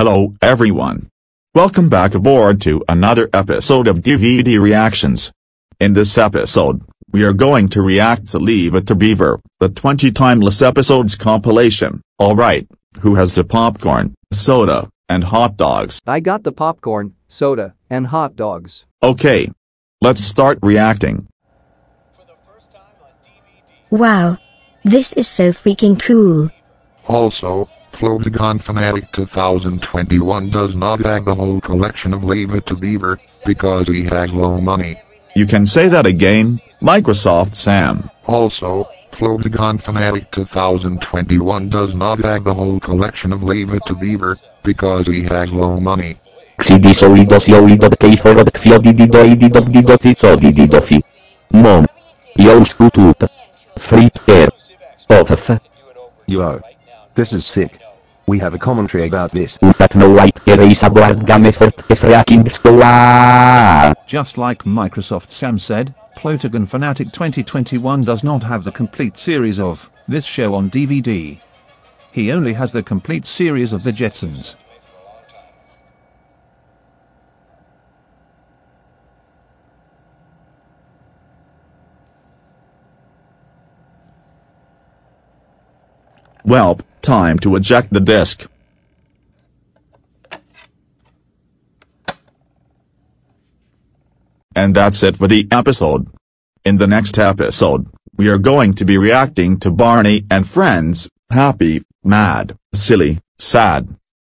Hello everyone. Welcome back aboard to another episode of DVD Reactions. In this episode, we are going to react to Leave It to Beaver, the 20 timeless episodes compilation. Alright, who has the popcorn, soda, and hot dogs? I got the popcorn, soda, and hot dogs. Okay. Let's start reacting. Wow. This is so freaking cool. Also, Plotagon Fanatic 2021 does not have the whole collection of Leave It to Beaver, because he has low money. You can say that again, Microsoft Sam. Also, Plotagon Fanatic 2021 does not have the whole collection of Leave It to Beaver, because he has low money. Xidi solidos jolido kej forod kwio didido i didok didoci co dididofi. Mom. Yo skutut. Fritter. Of. Yo. This is sick. We have a commentary about this. Utat no white erase aboard game fort freaking skoa. Just like Microsoft Sam said, Plotagon Fanatic 2021 does not have the complete series of this show on DVD. He only has the complete series of the Jetsons. Well, time to eject the disc. And that's it for the episode. In the next episode, we are going to be reacting to Barney and Friends, happy, mad, silly, sad,